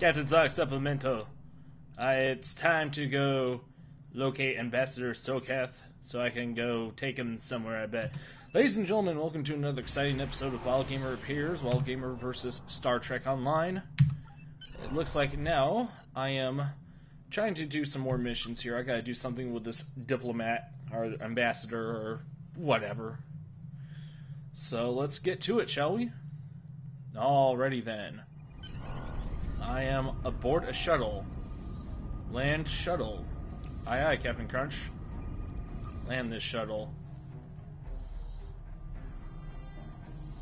Captain Zog Supplemento. Uh, it's time to go locate Ambassador Sokath so I can go take him somewhere, I bet. Ladies and gentlemen, welcome to another exciting episode of Wild Gamer Appears, Wild Gamer versus Star Trek Online. It looks like now I am trying to do some more missions here. I gotta do something with this diplomat or ambassador or whatever. So let's get to it, shall we? Alrighty then. I am aboard a shuttle. Land shuttle. Aye aye, Captain Crunch. Land this shuttle.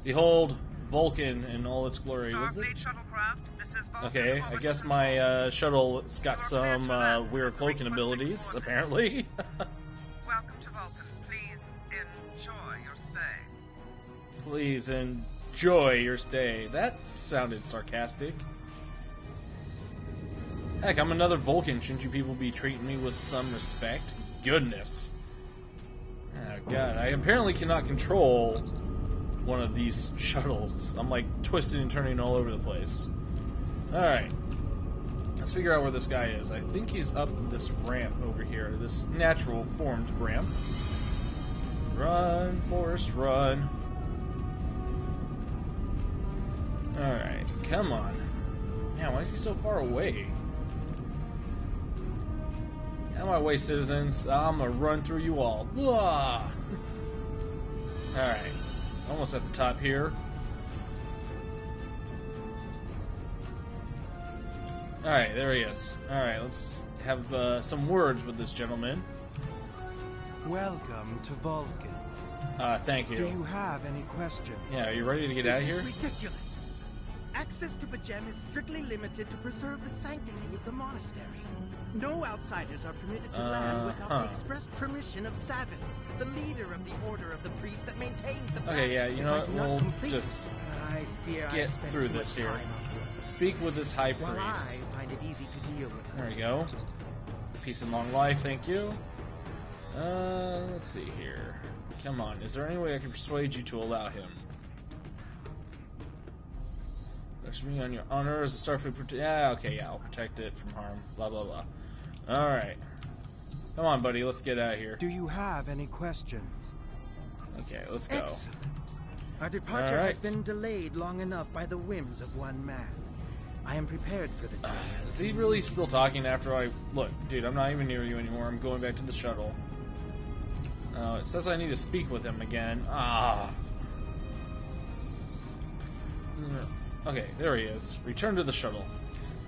Behold, Vulcan in all its glory. Was it? Shuttlecraft. This is Vulcan Okay, I guess my uh, shuttle's got some uh, weird cloaking abilities, apparently. Welcome to Vulcan. Please enjoy your stay. Please enjoy your stay. That sounded sarcastic. Heck, I'm another Vulcan. Shouldn't you people be treating me with some respect? Goodness. Oh, God. I apparently cannot control one of these shuttles. I'm like twisting and turning all over the place. Alright. Let's figure out where this guy is. I think he's up this ramp over here. This natural formed ramp. Run, Forrest, run. Alright, come on. Man, why is he so far away? My way, citizens. I'm gonna run through you all. Alright, almost at the top here. Alright, there he is. Alright, let's have uh, some words with this gentleman. Welcome to Vulcan. Uh, thank you. Do you have any questions? Yeah, are you ready to get out of here? This is ridiculous. Access to P'Jem is strictly limited to preserve the sanctity of the monastery. No outsiders are permitted to land without Uh-huh. the express permission of Savin, the leader of the order of the priest that maintains the Okay, yeah, you know I what, do not we'll complete just I fear get through this here. Speak with this high priest. I find it easy to deal with There her. we go. Peace and long life, thank you. Uh, let's see here. Come on, is there any way I can persuade you to allow him? Touch me on your honor as a Starfleet prote- Yeah, okay, yeah, I'll protect it from harm. Blah, blah, blah. Alright. Come on, buddy, let's get out of here. Do you have any questions? Okay, let's go. Excellent. Our departure All has been delayed long enough by the whims of one man. I am prepared for the journey. Is he really still talking after I... Look, dude, I'm not even near you anymore. I'm going back to the shuttle. Uh, it says I need to speak with him again. Ah. Okay, there he is. Return to the shuttle.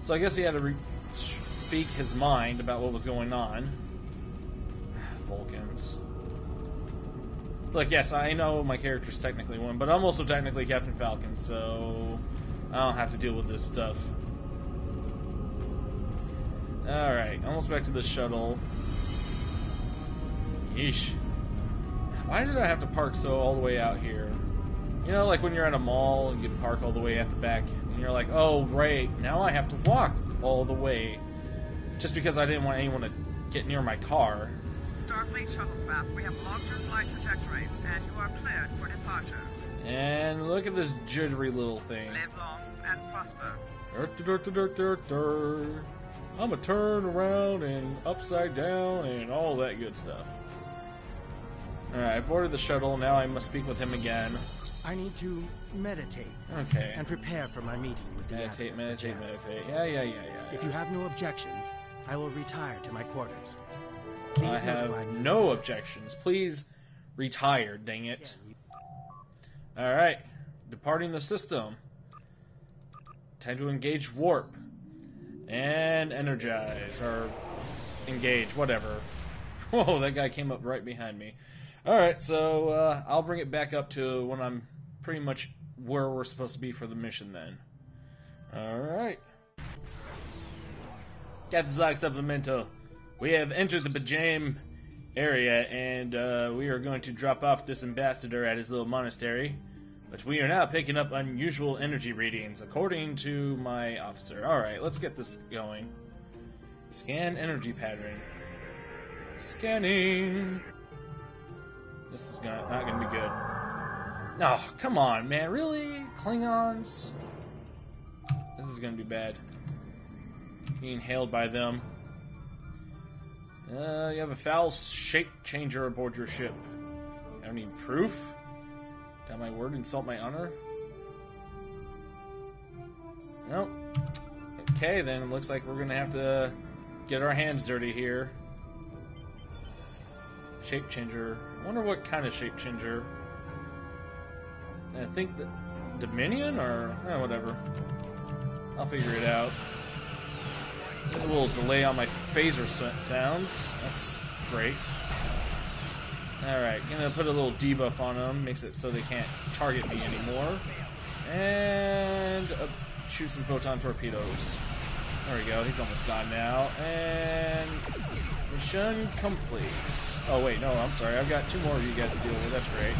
So I guess he had to re- speak his mind about what was going on. Vulcans. Look, yes, I know my character's technically one, but I'm also technically Captain Falcon, so I don't have to deal with this stuff. Alright, almost back to the shuttle. Yeesh. Why did I have to park so all the way out here? You know, like when you're at a mall, you park all the way at the back, and you're like, oh, right, now I have to walk all the way. Just because I didn't want anyone to get near my car. Starfleet shuttlecraft. We have logged your flight trajectory, and you are cleared for departure. And look at this jittery little thing. Live long and prosper. I'm gonna turn around and upside down and all that good stuff. Alright, I've boarded the shuttle, now I must speak with him again. I need to meditate Okay. and prepare for my meeting with the Meditate, meditate, meditate. Yeah, yeah, yeah, yeah. If you have no objections, I will retire to my quarters. Please I have no objections. Please retire, dang it. Alright, departing the system. Time to engage warp. And energize, or engage, whatever. Whoa, that guy came up right behind me. Alright, so uh, I'll bring it back up to when I'm pretty much where we're supposed to be for the mission then. Alright. Captain Zog Supplemental. We have entered the P'Jem area, and uh, we are going to drop off this ambassador at his little monastery. But we are now picking up unusual energy readings, according to my officer. Alright, let's get this going. Scan energy pattern. Scanning. This is gonna, not to be good. Oh, come on, man. Really? Klingons? This is to be bad. being hailed by them. Uh, you have a foul shape changer aboard your ship. Have need proof? Got my word, insult my honor? Nope. Okay, then it looks like we're gonna have to get our hands dirty here. Shape changer. I wonder what kind of shape changer. I think the Dominion or eh, whatever. I'll figure it out. There's a little delay on my phaser sounds. That's great. Alright, gonna put a little debuff on them, makes it so they can't target me anymore. And uh, shoot some photon torpedoes. There we go, he's almost gone now. And mission complete. Oh wait, no, I'm sorry, I've got two more of you guys to deal with, that's great.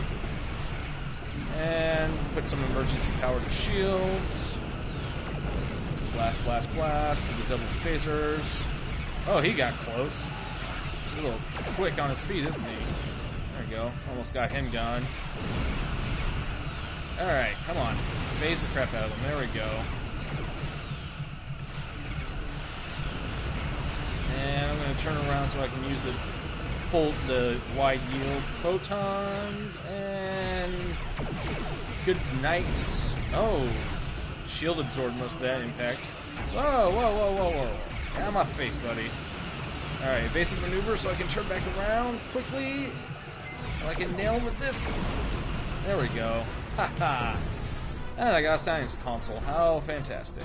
And put some emergency power to shields. Blast, blast, blast with the double phasers. Oh, he got close. A little quick on his feet, isn't he? There we go. Almost got him gone. Alright, come on. Phase the crap out of him. There we go. And I'm going to turn around so I can use the full, the wide yield photons. And good night. Oh, shield absorbed most of that impact. Whoa, whoa, whoa, whoa, whoa. Out my face, buddy. Alright, evasive maneuver so I can turn back around quickly. So I can nail him with this. There we go. Haha. and I got a science console. How fantastic.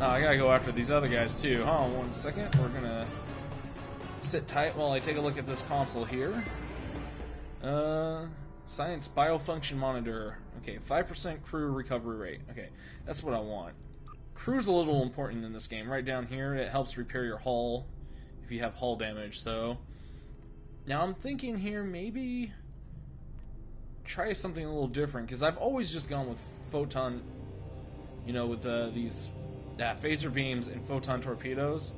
Oh, I gotta go after these other guys too. Hold on one second. We're gonna sit tight while I take a look at this console here. Uh, science biofunction monitor. Okay, 5% crew recovery rate. Okay, that's what I want. Crew's a little important in this game. Right down here, it helps repair your hull if you have hull damage. So, now I'm thinking here maybe try something a little different because I've always just gone with photon, you know, with uh, these uh, phaser beams and photon torpedoes.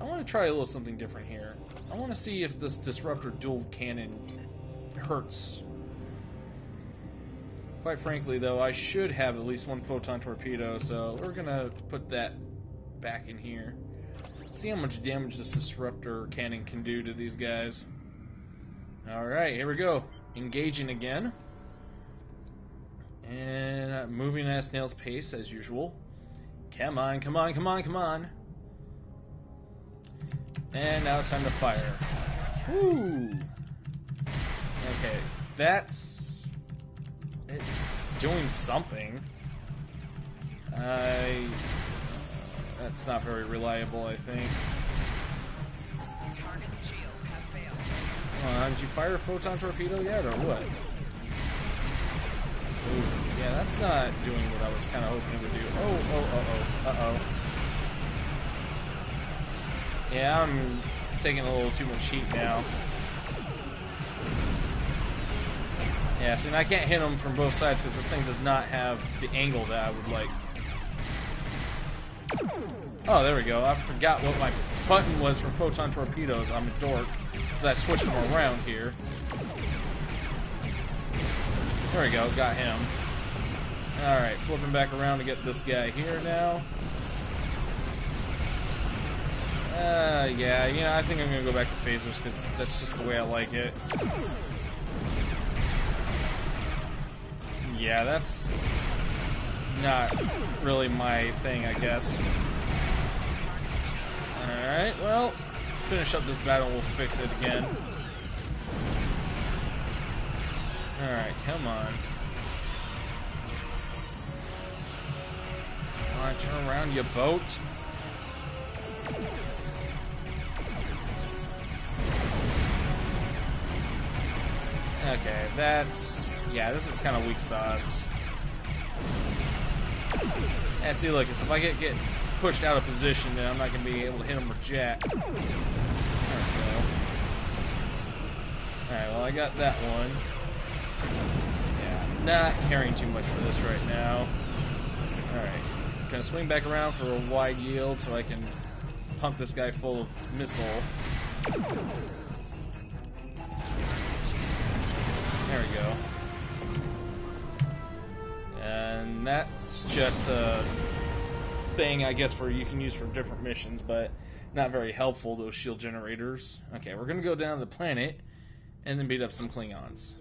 I want to try a little something different here. I want to see if this disruptor dual cannon hurts. Quite frankly, though, I should have at least one photon torpedo, so we're gonna put that back in here. See how much damage this disruptor cannon can do to these guys. Alright, here we go. Engaging again. And uh, moving at a snail's pace, as usual. Come on, come on, come on, come on. And now it's time to fire. Woo! Okay, that's. It's doing something. I. That's not very reliable, I think. Target shields have failed. Come on, did you fire a photon torpedo yet, or what? Oof, yeah, that's not doing what I was kind of hoping it would do. Oh, oh, uh oh. Yeah, I'm taking a little too much heat now. Yeah, see, and I can't hit him from both sides because this thing does not have the angle that I would like. Oh, there we go. I forgot what my button was for photon torpedoes. I'm a dork. Because I switched them around here. There we go. Got him. Alright, flipping back around to get this guy here now. Uh, yeah, you know, I think I'm gonna go back to phasers because that's just the way I like it. Yeah, that's not really my thing, I guess. Alright, well, finish up this battle, we'll fix it again. Alright, come on. Come on, turn around, you boat. Okay, that's... Yeah, this is kind of weak sauce. Yeah, see, look, if I get, get pushed out of position, then I'm not going to be able to hit him with jack. There we go. Alright, well, I got that one. Yeah, not caring too much for this right now. Alright, gonna swing back around for a wide yield so I can pump this guy full of missile. There we go. And that's just a thing, I guess, for you can use for different missions, but not very helpful. Those shield generators. Okay, we're gonna go down to the planet and then beat up some Klingons.